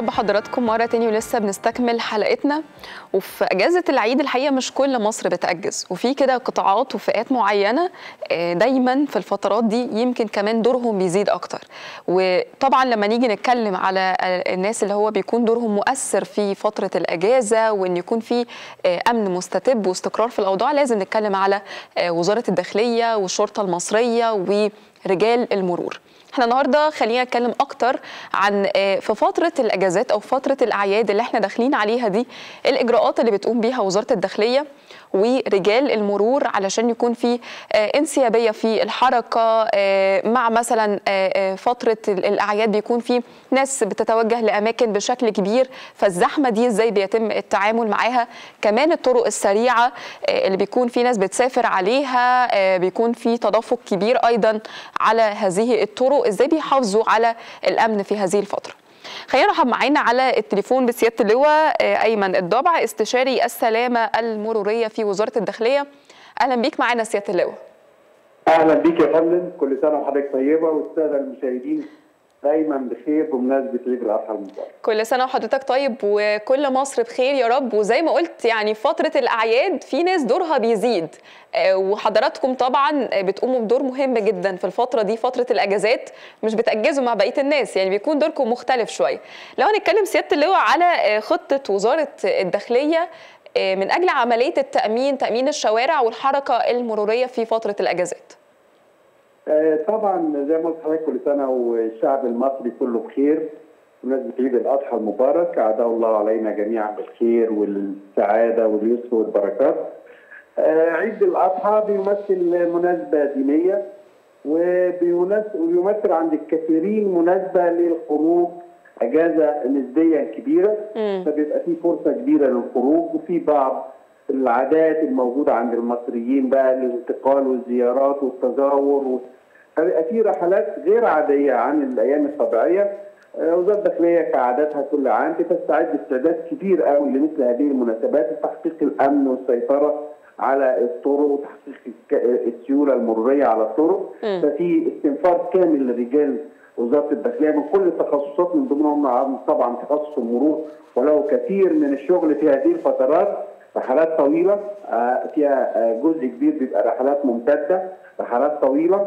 برحب بحضراتكم مرة تاني ولسه بنستكمل حلقتنا. وفي أجازة العيد الحقيقة مش كل مصر بتأجز. وفي كده قطاعات وفئات معينة دايما في الفترات دي يمكن كمان دورهم بيزيد أكتر. وطبعا لما نيجي نتكلم على الناس اللي هو بيكون دورهم مؤثر في فترة الأجازة وإن يكون في أمن مستتب واستقرار في الأوضاع لازم نتكلم على وزارة الداخلية والشرطة المصرية ورجال المرور. إحنا النهارده خلينا نتكلم أكتر عن في فترة الإجازات أو فترة الأعياد اللي إحنا داخلين عليها دي الإجراءات اللي بتقوم بيها وزارة الداخلية ورجال المرور علشان يكون في انسيابية في الحركة مع مثلا فترة الأعياد بيكون في ناس بتتوجه لأماكن بشكل كبير فالزحمة دي إزاي بيتم التعامل معاها؟ كمان الطرق السريعة اللي بيكون في ناس بتسافر عليها بيكون في تدفق كبير أيضا على هذه الطرق إزاي بيحافظوا على الأمن في هذه الفترة. خلينا نرحب معانا على التليفون بسيادة اللواء أيمن الضبع استشاري السلامة المرورية في وزارة الداخلية. أهلا بيك معانا سيادة اللواء. أهلا بيك يا فندم كل سنة وحضرتك طيبة. والساده المشاهدين دايما بخير بمناسبة عيد الاضحى المبارك. كل سنة وحضرتك طيب وكل مصر بخير يا رب وزي ما قلت يعني فترة الأعياد في ناس دورها بيزيد وحضراتكم طبعا بتقوموا بدور مهم جدا في الفترة دي فترة الأجازات مش بتأجزوا مع بقية الناس يعني بيكون دوركم مختلف شوية. لو هنتكلم سيادة اللواء على خطة وزارة الداخلية من أجل عملية التأمين تأمين الشوارع والحركة المرورية في فترة الأجازات. طبعا زي ما قلت لحضرتك كل سنة والشعب المصري كله بخير. بمناسبة عيد الأضحى المبارك اعاد الله علينا جميعا بالخير والسعادة واليسر والبركات. عيد الأضحى بيمثل مناسبة دينية وبيمثل عند الكثيرين مناسبة للخروج أجازة نسبيا كبيرة. فبيبقى في فرصة كبيرة للخروج وفي بعض العادات الموجودة عند المصريين بقى الانتقال والزيارات والتزاور فبيبقى في رحلات غير عادية عن الأيام الطبيعية. وزارة الداخلية كعاداتها كل عام بتستعد استعداد كبير قوي لمثل هذه المناسبات لتحقيق الأمن والسيطرة على الطرق وتحقيق السيولة المرورية على الطرق. ففي استنفار كامل لرجال وزارة الداخلية من كل التخصصات من ضمنهم طبعا تخصص المرور وله كثير من الشغل في هذه الفترات رحلات طويلة فيها جزء كبير بيبقى رحلات ممتدة رحلات طويلة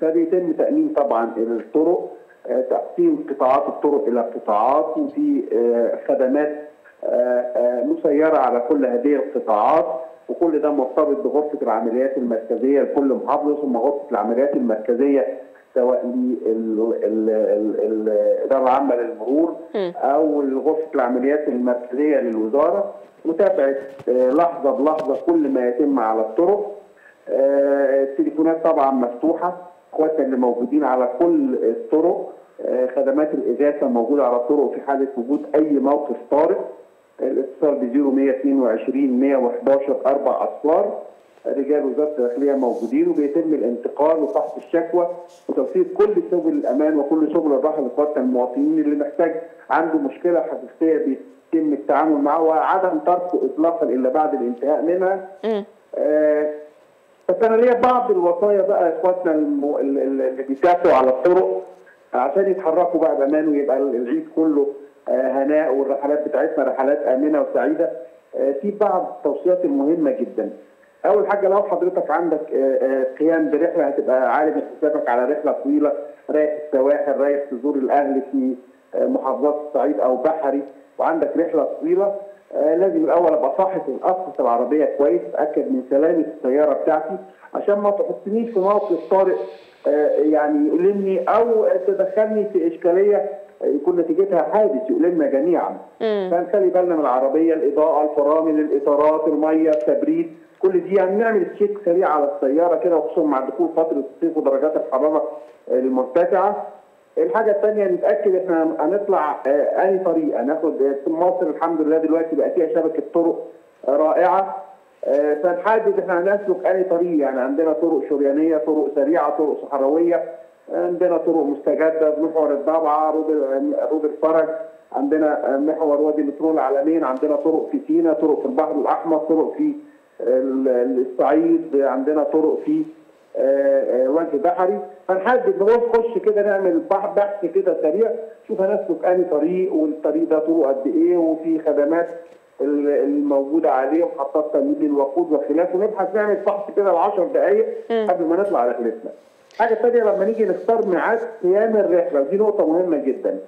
فبيتم تأمين طبعا الطرق تقسيم قطاعات الطرق إلى قطاعات وفي خدمات مسيرة على كل هذه القطاعات وكل ده مرتبط بغرفة العمليات المركزية لكل محافظه ثم غرفة العمليات المركزية سواء الإدارة العامة للمرور أو غرفة العمليات المركزية للوزارة. متابعة لحظة بلحظة كل ما يتم على الطرق. التليفونات طبعا مفتوحة إخواتنا اللي موجودين على كل الطرق. خدمات الاغاثه موجودة على الطرق في حالة وجود أي موقف طارئ. الاتصال ب 0122 111 أربع اصفار رجال وزارة الداخلية موجودين وبيتم الانتقال وفحص الشكوى وتوفير كل سبل الأمان وكل سبل الراحة لإخواتنا المواطنين اللي محتاج عنده مشكلة حقيقيه بيتم التعامل معها وعدم تركه اطلاقا إلا بعد الانتهاء منها. آه بس أنا ليا بعض الوصايا بقى إخواتنا. اللي بيسافروا على الطرق عشان يتحركوا بقى بامان ويبقى العيد كله آه هناء والرحلات بتاعتنا رحلات آمنة وسعيدة آه في بعض التوصيات المهمة جدا. أول حاجة لو حضرتك عندك قيام برحلة هتبقى عارف حسابك على رحلة طويلة رايح السواحل رايح تزور الأهل في محافظات الصعيد أو بحري وعندك رحلة طويلة لازم الأول أبقى فاحص الافحص العربية كويس أتأكد من سلامة السيارة بتاعتي عشان ما تحطنيش في موقف طارئ يعني يؤلمني أو تدخلني في إشكالية يكون نتيجتها حادث يؤلمنا جميعا فنخلي بالنا من العربية الإضاءة الفرامل الإطارات المية التبريد كل دي يعني نعمل تشيك سريع على السيارة كده وخصوصا مع دخول فترة الصيف ودرجات الحرارة المرتفعه. الحاجة الثانية نتأكد إحنا هنطلع أنهي طريق؟ هناخد مصر الحمد لله دلوقتي بقى فيها شبكة طرق رائعة. فنحدد إحنا هنسلك أنهي طريق. يعني عندنا طرق شريانية طرق سريعة طرق صحراوية عندنا طرق مستجدة محور الضبعة رود الفرج عندنا محور وادي البترول العالمين عندنا طرق في سينا طرق في البحر الأحمر طرق في الصعيد عندنا طرق في وجه بحري فنحدد نخش كده نعمل بحث كده سريع شوف هنسلك أنهي طريق والطريق ده طوله قد إيه وفي خدمات الموجودة عليه ومحطات تمويل للوقود وخلافه نبحث نعمل فحص كده ل 10 دقائق قبل ما نطلع رحلتنا. حاجة ثانية لما نيجي نختار ميعاد قيام الرحلة ودي نقطة مهمة جدا.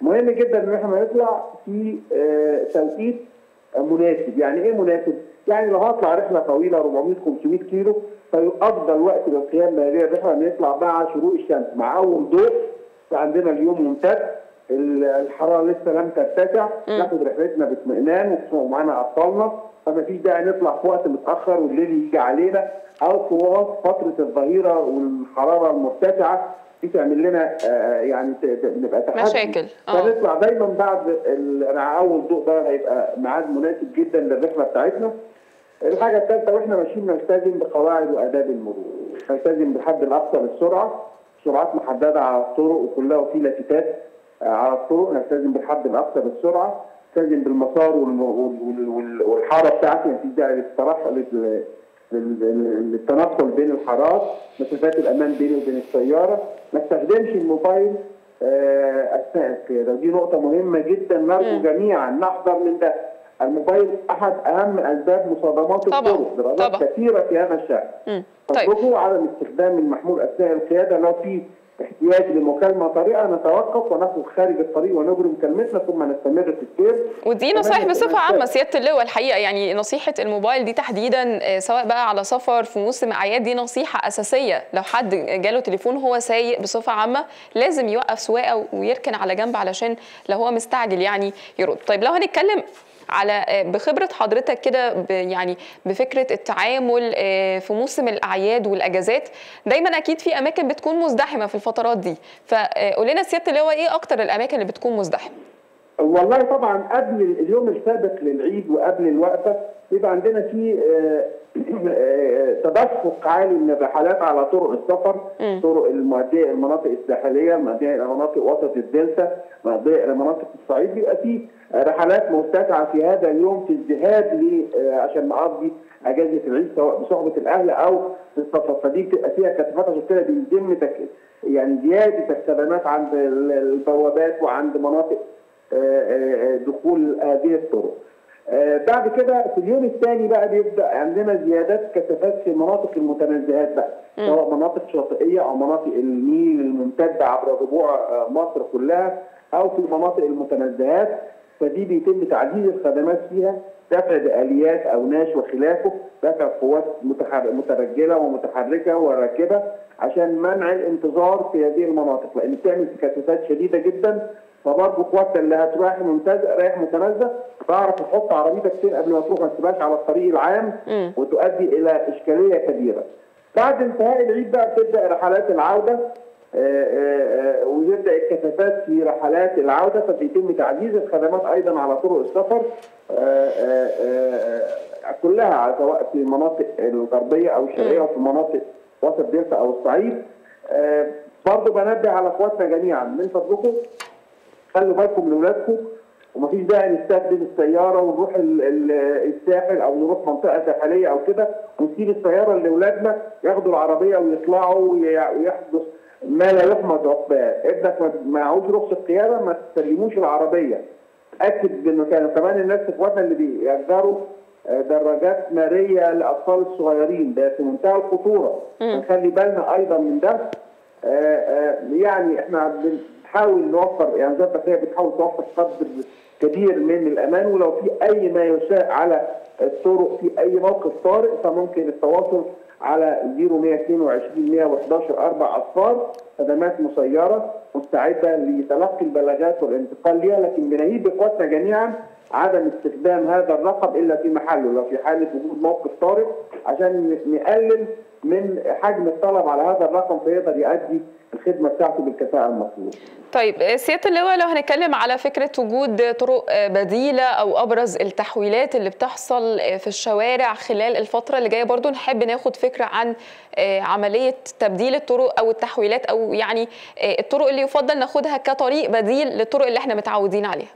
مهم جدا إن إحنا نطلع في توقيت مناسب، يعني إيه مناسب؟ يعني لو هطلع رحلة طويلة 400 500 كيلو فافضل وقت للقيام بهذه الرحلة إن نطلع مع شروق الشمس. مع أول ضوء عندنا اليوم ممتد الحرارة لسه لم ترتفع ناخد رحلتنا باطمئنان ومعانا اطفالنا فما فيش داعي نطلع في وقت متأخر والليل يجي علينا. أو في فترة الظهيرة والحرارة المرتفعه تعمل لنا آه يعني نبقى تحدي. مشاكل. فنطلع دايما بعد مع أول ضوء ده هيبقى ميعاد مناسب جدا للرحلة بتاعتنا. الحاجة الثالثه وإحنا ماشيين نلتزم بقواعد وآداب المرور. نلتزم بالحد الأقصى للسرعة. سرعات محددة على الطرق وكلها وفي لافتات على الطرق. نلتزم بالحد الأقصى للسرعة. نلتزم بالمسار والحارة بتاعتي مفيش داعي للتنقل بين الحارات مسافات الأمان بيني وبين السيارة. ما استخدمش الموبايل أثناء القيادة. ودي نقطة مهمة جدا نرجو جميعا نحذر من ده. الموبايل أحد أهم أسباب مصادمات الطرق دراسات كثيرة في هذا الشأن. طيب. عدم استخدام المحمول أثناء القيادة لو في احتياج لمكالمة طريقة نتوقف ونخرج خارج الطريق ونجري مكالمتنا ثم نستمر في السير. ودي نصائح بصفة عامة سيادة اللواء. الحقيقة يعني نصيحة الموبايل دي تحديدا سواء بقى على سفر في موسم أعياد دي نصيحة أساسية. لو حد جاله تليفون هو سايق بصفة عامة لازم يوقف سواقة ويركن على جنب علشان لو هو مستعجل يعني يرد. طيب لو هنتكلم على بخبرة حضرتك كده يعني بفكرة التعامل في موسم الأعياد والأجازات دايما أكيد في أماكن بتكون مزدحمة في الفترات دي. فقول لنا سيادة اللواء إيه أكتر الأماكن اللي بتكون مزدحمة؟ والله طبعا قبل اليوم السابق للعيد وقبل الوقفة بيبقى عندنا في تدفق عالي من الرحلات على طرق السفر م. طرق المؤديه المناطق الساحلية المؤديه إلى مناطق وسط الدلتا المؤديه إلى مناطق الصعيد بيبقى في رحلات مرتفعه في هذا اليوم في ازدهاد عشان نقضي أجازة العيد سواء بصحبة الأهل أو في السفر فدي بتبقى فيها كثافات عشان كده بيتم يعني زيادة الخدمات عند البوابات وعند مناطق دخول هذه الطرق. بعد كده في اليوم الثاني بقى بيبدأ عندنا زيادات كثافات في المناطق المتنزهات بقى سواء مناطق شاطئية أو مناطق النيل الممتده عبر ربوع مصر كلها أو في المناطق المتنزهات. فدي بيتم تعزيز الخدمات فيها دفع بآليات أو ناش وخلافه دفع قوات مترجلة ومتحركة وراكبة عشان منع الانتظار في هذه المناطق لأن بتعمل كثافات شديدة جدا فبرضه إخواتنا اللي هتروح ممتاز رايح متنزه تعرف تحط عربيتك فين قبل ما تروح ما تسيبهاش على الطريق العام م. وتؤدي إلى إشكالية كبيرة. بعد انتهاء العيد بقى بتبدأ رحلات العودة ويبدأ الكثافات في رحلات العودة فبيتم تعزيز الخدمات أيضا على طرق السفر كلها سواء في المناطق الغربية أو الشرقية أو في مناطق وسط دلتا أو الصعيد برضه بنبه على إخواتنا جميعا من فضلكم خلوا بالكم من اولادكم ومفيش داعي نستخدم السيارة ونروح الساحل أو نروح منطقة ساحلية أو كده ونسيب السيارة لاولادنا ياخدوا العربية ويطلعوا ويحدث ما لا يحمد عقباه. ابنك ما معهوش رخصه قياده ما تسلموش العربية. اتاكد انه كانوا كمان الناس إخواتنا اللي بيأجروا دراجات نارية للأطفال الصغيرين. ده في منتهى الخطورة. نخلي بالنا أيضا من ده. يعني إحنا بنحاول نوفر يعني وزاره الداخليه بتحاول توفر قدر كبير من الأمان ولو في أي ما يساء على الطرق في أي موقف طارئ فممكن التواصل على 0122 111 أربع اصفار خدمات مسيرة مستعدة لتلقي البلاغات والانتقال ليها لكن بنهيب إخواتنا جميعا عدم استخدام هذا الرقم إلا في محله لو في حالة وجود موقف طارئ عشان نقلل من حجم الطلب على هذا الرقم فيقدر يؤدي الخدمة بتاعته بالكفاءة المطلوبة. طيب سيادة اللواء لو هنتكلم على فكرة وجود طرق بديلة أو أبرز التحويلات اللي بتحصل في الشوارع خلال الفترة اللي جاية برضو نحب ناخد فكرة عن عملية تبديل الطرق أو التحويلات أو يعني الطرق اللي يفضل ناخدها كطريق بديل للطرق اللي إحنا متعودين عليها.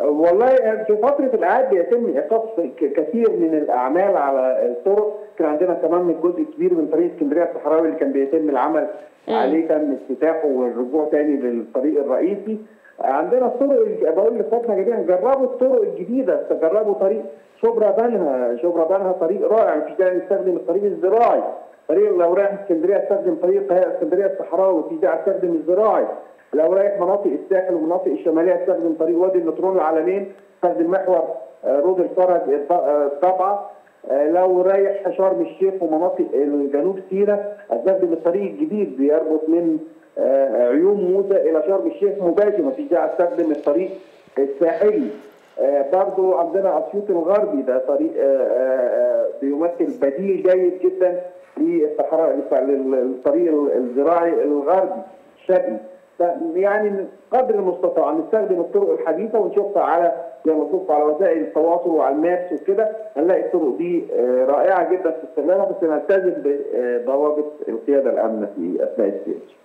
والله في فترة الإعادة بيتم إيقاف كثير من الأعمال على الطرق، كان عندنا كمان جزء كبير من طريق اسكندرية الصحراوي اللي كان بيتم العمل. عليه تم افتتاحه والرجوع تاني للطريق الرئيسي. عندنا الطرق بقول لفاتنا جميعا جربوا الطرق الجديدة، جربوا طريق شبرا بنها، شبرا بنها طريق رائع مفيش داعي نستخدم الطريق الزراعي. طريق لو رايح اسكندرية استخدم طريق اسكندرية الصحراوي، مفيش داعي استخدم الزراعي. لو رايح مناطق الساحل والمناطق الشمالية استخدم طريق وادي النطرون العالمين استخدم محور رود الفرج الطابعه لو رايح شرم الشيخ ومناطق جنوب سيناء استخدم الطريق الجديد بيربط من عيون موسى إلى شرم الشيخ مباشر مفيش داعي أستخدم الطريق الساحلي. برضو عندنا أسيوط الغربي ده طريق بيمثل بديل جيد جدا للصحراء للطريق الزراعي الغربي الشرقي يعني قدر المستطاع نستخدم الطرق الحديثة ونشوفها على زي ما على وسائل التواصل وعلى المابس وكده هنلاقي الطرق دي رائعة جدا في استخدامها بس نلتزم بضوابط القياده الامنه في أثناء السير.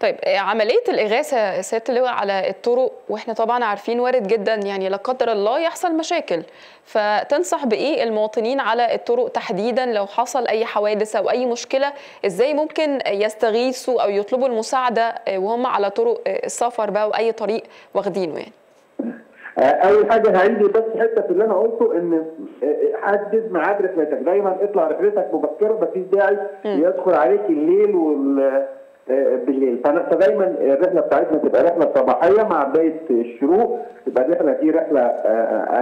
طيب عملية الإغاثة سياده اللواء على الطرق وإحنا طبعا عارفين وارد جدا يعني لا قدر الله يحصل مشاكل. فتنصح بإيه المواطنين على الطرق تحديدا لو حصل أي حوادث أو أي مشكلة؟ إزاي ممكن يستغيثوا أو يطلبوا المساعدة وهم على طرق السفر بقى وأي طريق واخدينه يعني؟ أول حاجة هعيد بس حتة في اللي أنا قلته إن حدد ميعاد رحلتك دايما اطلع رحلتك مبكرة مفيش داعي يدخل عليك الليل وال بالليل. فدايما الرحلة بتاعتنا تبقى رحلة صباحية مع بداية الشروق. تبقى الرحلة دي رحلة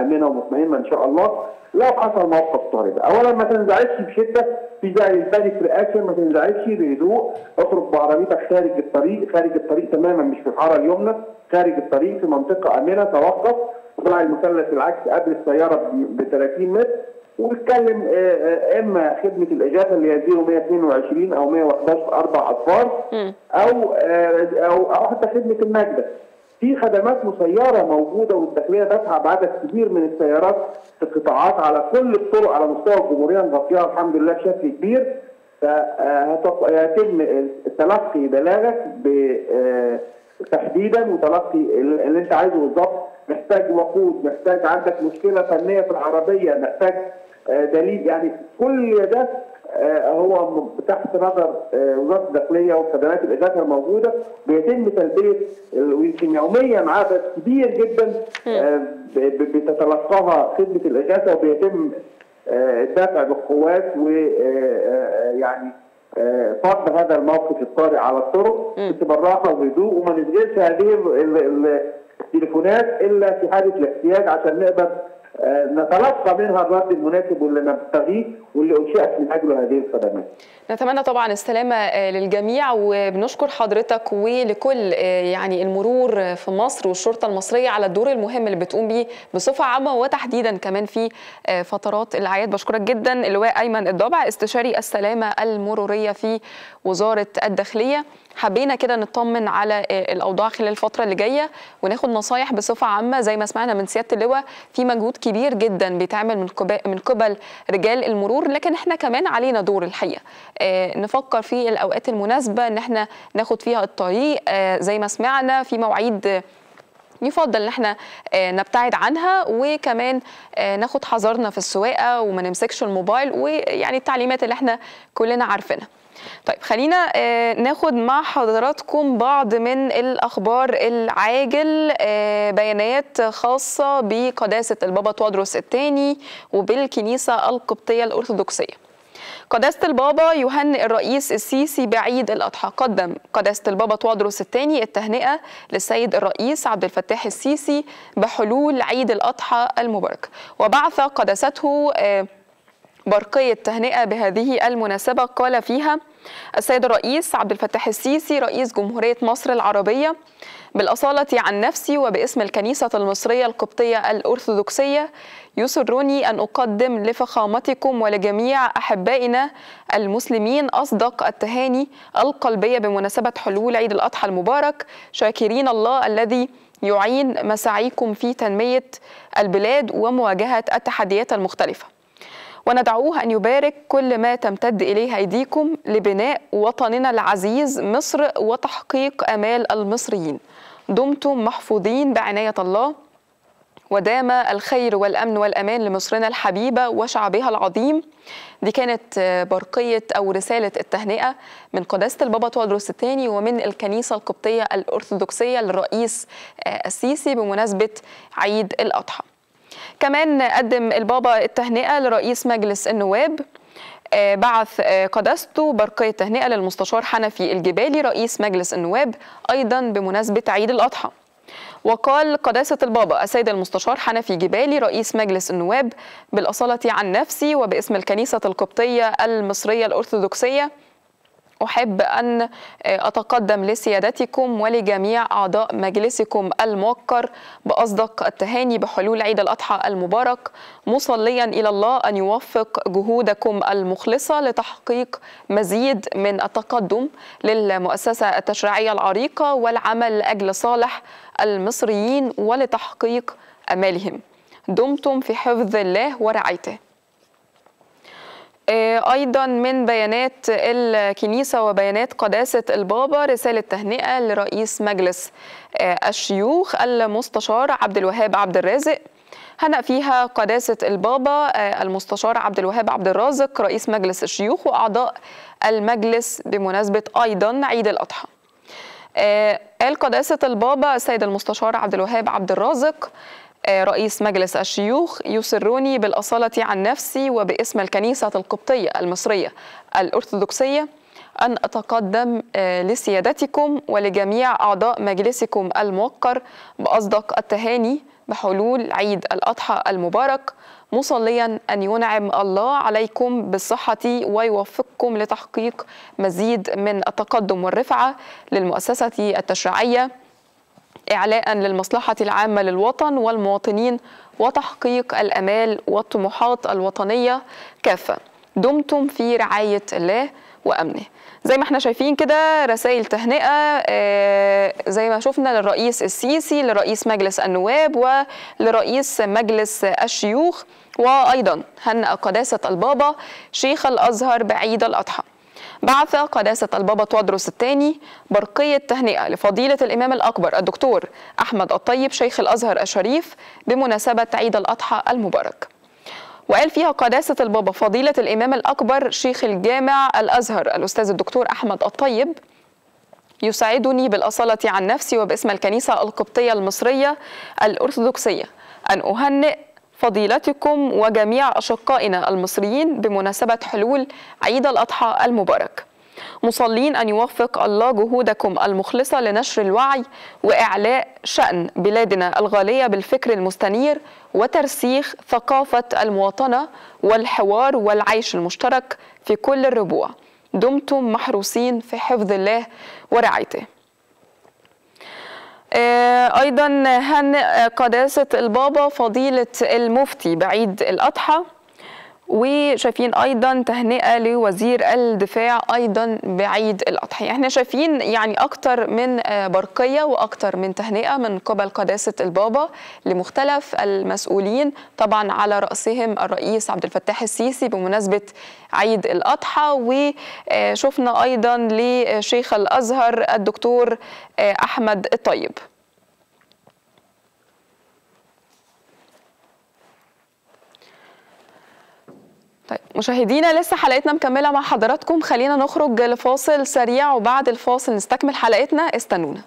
آمنة ومطمئنة إن شاء الله. لو حصل موقف طارئ اولا ما تنزعجش بشده في داعي لل panic reaction ما تنزعجش بهدوء. اخرج بعربيتك خارج الطريق خارج الطريق تماما مش في الحارة اليمنى خارج الطريق في منطقة آمنة. توقف. طلع المثلث العكس قبل السيارة ب 30 متر. ونتكلم إما خدمة الإجازة اللي هي 0122 أو 111 أربع أطفال أو أو أو حتى خدمة النجده. في خدمات مسيرة موجودة والداخلية دافعه بعدد كبير من السيارات في قطاعات على كل الطرق على مستوى الجمهورية. مغطيها الحمد لله بشكل كبير. فهيتم تلقي بلاغك تحديدا وتلقي اللي انت عايزه بالظبط. محتاج وقود محتاج عندك مشكلة فنية في العربية محتاج دليل يعني كل ده هو تحت نظر وزارة الداخلية وخدمات الاغاثه الموجودة بيتم تلبية ويمكن يوميا عدد كبير جدا بتتلقاها خدمة الاغاثه وبيتم الدفع بالقوات ويعني فرض هذا الموقف الطارئ على الطرق بالراحه وبهدوء وما نشغلش هذه التليفونات إلا في حالة الاحتياج عشان نقدر نتلقى منها الرد المناسب واللي نبتغيه واللي أنشئت من اجله هذه الخدمات. نتمنى طبعا السلامة للجميع وبنشكر حضرتك ولكل يعني المرور في مصر والشرطة المصرية على الدور المهم اللي بتقوم بيه بصفة عامة وتحديدا كمان في فترات الأعياد. بشكرك جدا اللواء أيمن الضبع استشاري السلامة المرورية في وزارة الداخلية. حبينا كده نطمن على الأوضاع خلال الفترة اللي جاية وناخد نصايح بصفة عامة. زي ما سمعنا من سيادة اللواء في مجهود كبير جدا بيتعمل من من قبل رجال المرور لكن إحنا كمان علينا دور الحقيقة. آه نفكر في الأوقات المناسبة إن إحنا ناخد فيها الطريق. آه زي ما سمعنا في مواعيد يفضل إن إحنا نبتعد عنها وكمان ناخد حذرنا في السواقة وما نمسكش الموبايل ويعني التعليمات اللي إحنا كلنا عارفينها. طيب خلينا ناخد مع حضراتكم بعض من الأخبار العاجل بيانات خاصة بقداسة البابا توادرس الثاني وبالكنيسة القبطية الأرثوذكسية. قداسة البابا يهنئ الرئيس السيسي بعيد الأضحى. قدم قداسة البابا توادرس الثاني التهنئة للسيد الرئيس عبد الفتاح السيسي بحلول عيد الأضحى المبارك. وبعث قداسته برقية تهنئة بهذه المناسبة. قال فيها السيد الرئيس عبد الفتاح السيسي رئيس جمهورية مصر العربية بالأصالة عن نفسي وباسم الكنيسة المصرية القبطية الأرثوذكسية يسرني أن أقدم لفخامتكم ولجميع أحبائنا المسلمين أصدق التهاني القلبية بمناسبة حلول عيد الأضحى المبارك. شاكرين الله الذي يعين مساعيكم في تنمية البلاد ومواجهة التحديات المختلفة. وندعوه أن يبارك كل ما تمتد إليه أيديكم لبناء وطننا العزيز مصر وتحقيق أمال المصريين. دمتم محفوظين بعناية الله ودام الخير والأمن والأمان لمصرنا الحبيبة وشعبها العظيم. دي كانت برقية أو رسالة التهنئة من قداسة البابا تودروس الثاني ومن الكنيسة القبطية الأرثوذكسية للرئيس السيسي بمناسبة عيد الأضحى. كمان قدم البابا التهنئة لرئيس مجلس النواب بعث قداسته برقية تهنئة للمستشار حنفي الجبالي رئيس مجلس النواب أيضا بمناسبة عيد الأضحى. وقال قداسة البابا السيد المستشار حنفي جبالي رئيس مجلس النواب بالأصالة عن نفسي وباسم الكنيسة القبطية المصرية الأرثوذكسية أحب أن أتقدم لسيادتكم ولجميع أعضاء مجلسكم الموقر بأصدق التهاني بحلول عيد الأضحى المبارك مصليا إلى الله أن يوفق جهودكم المخلصة لتحقيق مزيد من التقدم للمؤسسة التشريعية العريقة والعمل لأجل صالح المصريين ولتحقيق أمالهم. دمتم في حفظ الله ورعايته. أيضا من بيانات الكنيسة وبيانات قداسة البابا رسالة تهنئة لرئيس مجلس الشيوخ المستشار عبد الوهاب عبد الرازق. هنأ فيها قداسة البابا المستشار عبد الوهاب عبد الرازق رئيس مجلس الشيوخ وأعضاء المجلس بمناسبة أيضا عيد الأضحى. قال قداسة البابا السيد المستشار عبد الوهاب عبد الرازق رئيس مجلس الشيوخ يسرني بالأصالة عن نفسي وباسم الكنيسة القبطية المصرية الأرثوذكسية أن أتقدم لسيادتكم ولجميع أعضاء مجلسكم الموقر بأصدق التهاني بحلول عيد الأضحى المبارك مصليا أن ينعم الله عليكم بالصحة ويوفقكم لتحقيق مزيد من التقدم والرفعة للمؤسسة التشريعية. إعلاء للمصلحة العامة للوطن والمواطنين وتحقيق الأمال والطموحات الوطنية كافة. دمتم في رعاية الله وأمنه. زي ما إحنا شايفين كده رسائل تهنئة زي ما شفنا للرئيس السيسي لرئيس مجلس النواب ولرئيس مجلس الشيوخ وأيضا هنأ قداسة البابا شيخ الأزهر بعيد الأضحى. بعث قداسة البابا تودروس الثاني برقية تهنئة لفضيلة الإمام الأكبر الدكتور أحمد الطيب شيخ الأزهر الشريف بمناسبة عيد الأضحى المبارك. وقال فيها قداسة البابا فضيلة الإمام الأكبر شيخ الجامع الأزهر الأستاذ الدكتور أحمد الطيب يسعدني بالأصالة عن نفسي وباسم الكنيسة القبطية المصرية الأرثوذكسية أن أهنئ فضيلتكم وجميع أشقائنا المصريين بمناسبة حلول عيد الأضحى المبارك. مصلين أن يوفق الله جهودكم المخلصة لنشر الوعي وإعلاء شأن بلادنا الغالية بالفكر المستنير وترسيخ ثقافة المواطنة والحوار والعيش المشترك في كل الربوع. دمتم محروسين في حفظ الله ورعايته. أيضا هنئ قداسة البابا فضيلة المفتي بعيد الأضحى. وشايفين أيضا تهنئة لوزير الدفاع أيضا بعيد الاضحى إحنا شايفين يعني أكتر من برقية وأكتر من تهنئة من قبل قداسة البابا لمختلف المسؤولين طبعا على رأسهم الرئيس عبد الفتاح السيسي بمناسبة عيد الأضحى. وشفنا أيضا لشيخ الأزهر الدكتور أحمد الطيب. طيب مشاهدينا لسه حلقتنا مكملة مع حضراتكم. خلينا نخرج لفاصل سريع وبعد الفاصل نستكمل حلقتنا. استنونا.